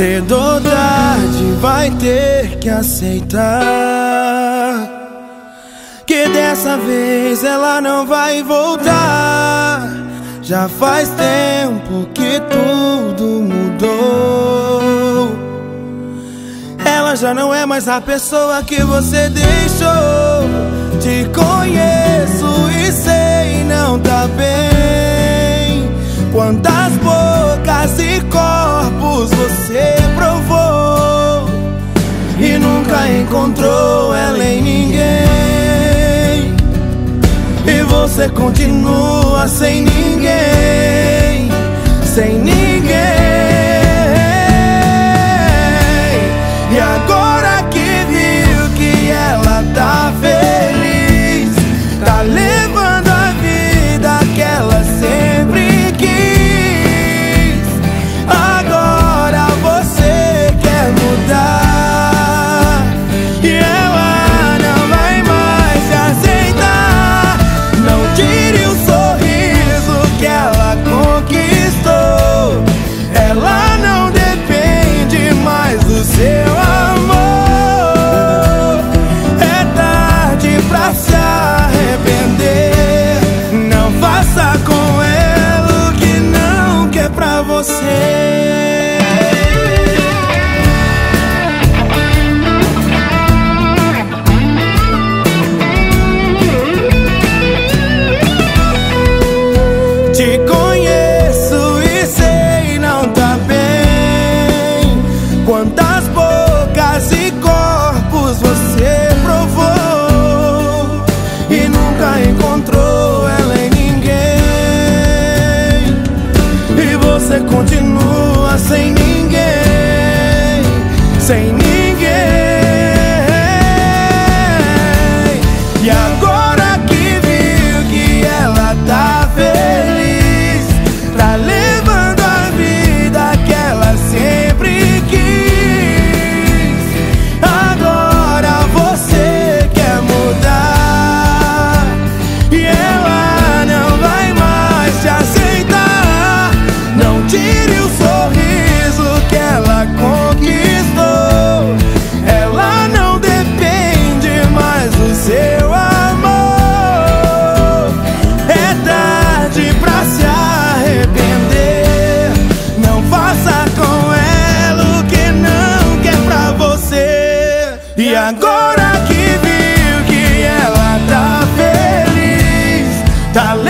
Cedo ou tarde vai ter que aceitar Que dessa vez ela não vai voltar. Já faz tempo que tudo mudou. Ela já não é mais a pessoa que você deixou. Te conheço e sei não tá bem. Quantas bocas e corpos encontrou ela em ninguém. E você continua sem Sem ninguém Sem E agora que viu que ela tá feliz, tá legal.